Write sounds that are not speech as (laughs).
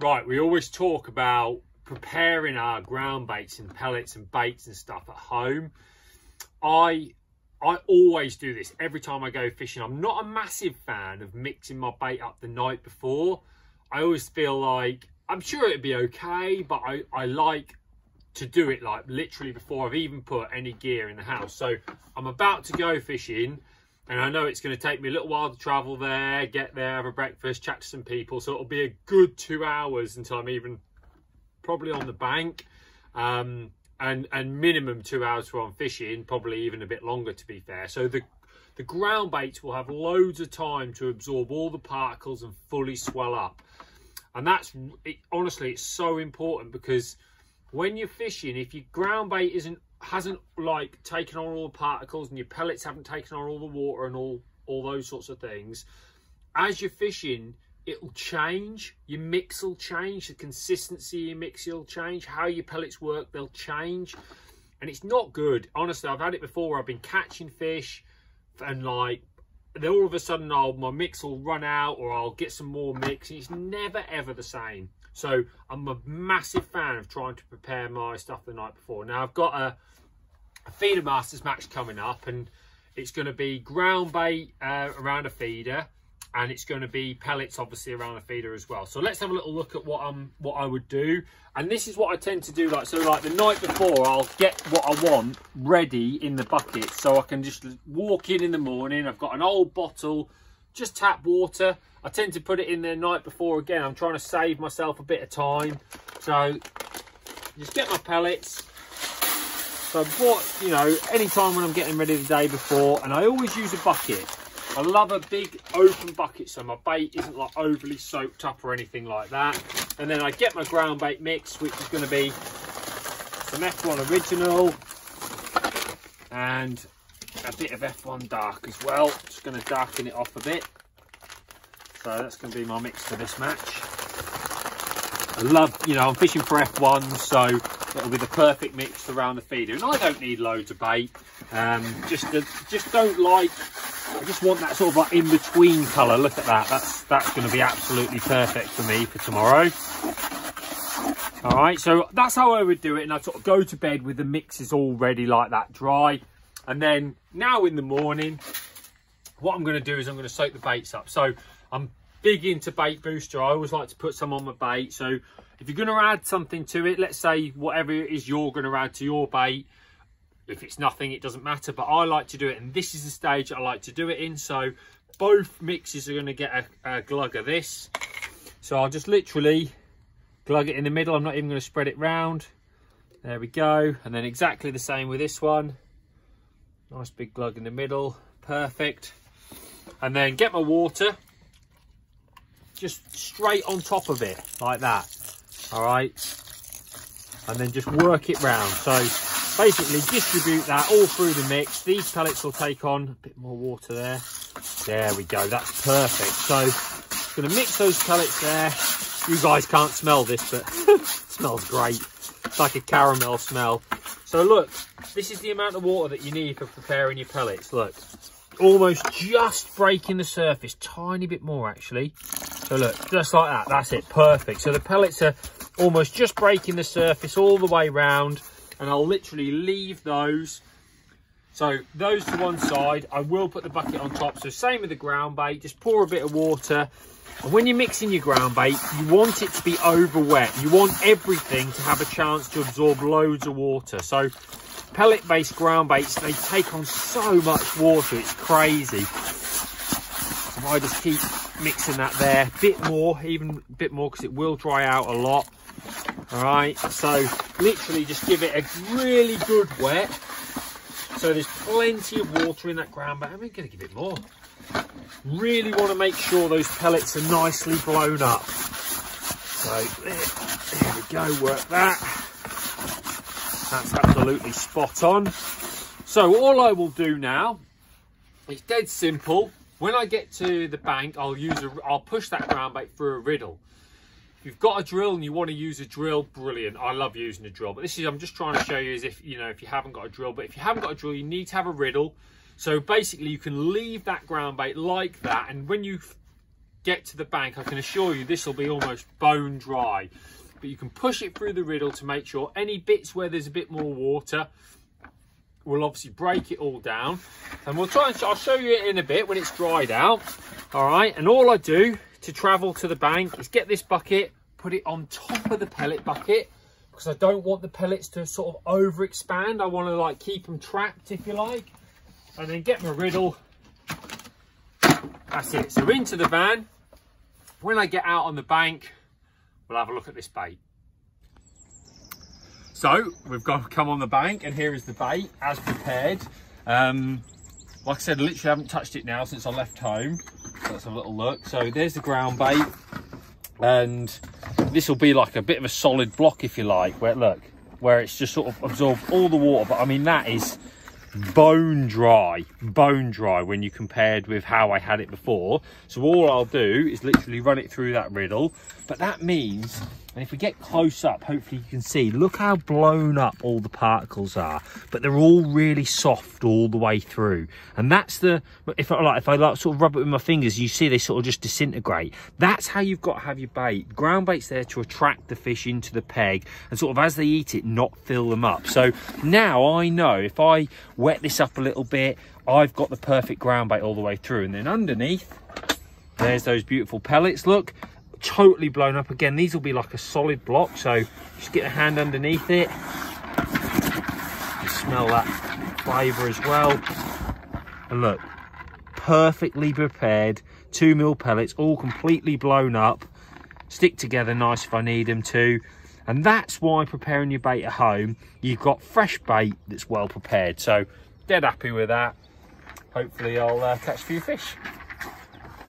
Right, we always talk about preparing our ground baits and pellets and baits and stuff at home. I I always do this every time I go fishing. I'm not a massive fan of mixing my bait up the night before. I always feel like I'm sure it'd be okay, but I, I like to do it like literally before I've even put any gear in the house. So I'm about to go fishing and I know it's going to take me a little while to travel there, get there, have a breakfast, chat to some people. So it'll be a good two hours until I'm even probably on the bank. Um, and, and minimum two hours for on fishing, probably even a bit longer to be fair. So the, the ground baits will have loads of time to absorb all the particles and fully swell up. And that's, it, honestly, it's so important because when you're fishing, if your ground bait isn't hasn't like taken on all the particles and your pellets haven't taken on all the water and all all those sorts of things, as you're fishing, it'll change. Your mix will change. The consistency of your mix will change. How your pellets work, they'll change. And it's not good. Honestly, I've had it before where I've been catching fish and like then all of a sudden I'll, my mix will run out or I'll get some more mix. It's never ever the same. So I'm a massive fan of trying to prepare my stuff the night before. Now I've got a, a feeder masters match coming up and it's going to be ground bait uh, around a feeder and it's going to be pellets obviously around the feeder as well. So let's have a little look at what um what i would do. And this is what i tend to do like so like the night before i'll get what i want ready in the bucket so i can just walk in in the morning. I've got an old bottle just tap water. I tend to put it in there night before again. I'm trying to save myself a bit of time. So just get my pellets so before you know anytime when i'm getting ready the day before and i always use a bucket I love a big open bucket so my bait isn't like overly soaked up or anything like that. And then I get my ground bait mix, which is going to be some F1 original and a bit of F1 dark as well. Just going to darken it off a bit. So that's going to be my mix for this match. I love, you know, I'm fishing for F1, so it'll be the perfect mix around the feeder. And I don't need loads of bait. Um, just, just don't like I just want that sort of like in-between colour. Look at that. That's that's going to be absolutely perfect for me for tomorrow. All right, so that's how I would do it. And I sort of go to bed with the mixes all ready like that, dry. And then now in the morning, what I'm going to do is I'm going to soak the baits up. So I'm big into bait booster. I always like to put some on my bait. So if you're going to add something to it, let's say whatever it is you're going to add to your bait, if it's nothing, it doesn't matter. But I like to do it, and this is the stage I like to do it in. So both mixes are going to get a, a glug of this. So I'll just literally glug it in the middle. I'm not even going to spread it round. There we go. And then exactly the same with this one. Nice big glug in the middle. Perfect. And then get my water just straight on top of it like that. All right. And then just work it round. So basically distribute that all through the mix. These pellets will take on a bit more water there. There we go, that's perfect. So just gonna mix those pellets there. You guys can't smell this, but (laughs) smells great. It's like a caramel smell. So look, this is the amount of water that you need for preparing your pellets. Look, almost just breaking the surface, tiny bit more actually. So look, just like that, that's it, perfect. So the pellets are almost just breaking the surface all the way round and I'll literally leave those. So those to one side, I will put the bucket on top. So same with the ground bait, just pour a bit of water. And when you're mixing your ground bait, you want it to be over wet. You want everything to have a chance to absorb loads of water. So pellet-based ground baits, they take on so much water, it's crazy. I just keep mixing that there, a bit more, even a bit more, because it will dry out a lot. All right, so literally just give it a really good wet. So there's plenty of water in that ground, but I'm going to give it more. Really want to make sure those pellets are nicely blown up. So there, there we go, work that. That's absolutely spot on. So all I will do now, it's dead simple. When I get to the bank, I'll use a, I'll push that ground bait through a riddle. If you've got a drill and you want to use a drill, brilliant. I love using a drill. But this is, I'm just trying to show you as if, you know, if you haven't got a drill. But if you haven't got a drill, you need to have a riddle. So basically you can leave that ground bait like that. And when you get to the bank, I can assure you this will be almost bone dry. But you can push it through the riddle to make sure any bits where there's a bit more water we'll obviously break it all down. And we'll try and I'll show you it in a bit when it's dried out. All right and all I do to travel to the bank is get this bucket put it on top of the pellet bucket because I don't want the pellets to sort of over expand I want to like keep them trapped if you like. And then get my riddle. That's it. So into the van. When I get out on the bank we'll have a look at this bait so we've got come on the bank and here is the bait as prepared. Um, like I said, I literally haven't touched it now since I left home. So let's have a little look. So there's the ground bait and this will be like a bit of a solid block if you like, where look, where it's just sort of absorbed all the water. But I mean, that is bone dry, bone dry when you compared with how I had it before. So all I'll do is literally run it through that riddle. But that means and if we get close up, hopefully you can see, look how blown up all the particles are. But they're all really soft all the way through. And that's the, if I like, if I like sort of rub it with my fingers, you see they sort of just disintegrate. That's how you've got to have your bait. Ground bait's there to attract the fish into the peg and sort of as they eat it, not fill them up. So now I know if I wet this up a little bit, I've got the perfect ground bait all the way through. And then underneath, there's those beautiful pellets. Look, totally blown up. Again these will be like a solid block so just get a hand underneath it. Smell that flavor as well. And look perfectly prepared. Two mil pellets all completely blown up. Stick together nice if i need them to. And that's why preparing your bait at home you've got fresh bait that's well prepared. So dead happy with that. Hopefully i'll uh, catch a few fish